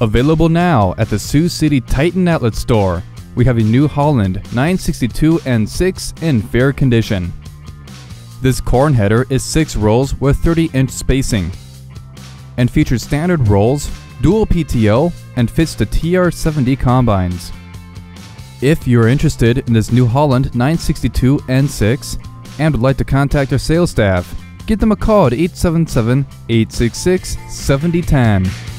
Available now at the Sioux City Titan Outlet Store. We have a New Holland 962 N6 in fair condition. This corn header is 6 rolls with 30 inch spacing and features standard rolls, dual PTO, and fits the TR70 combines. If you're interested in this New Holland 962 N6 and would like to contact our sales staff, give them a call at 877 866 7010.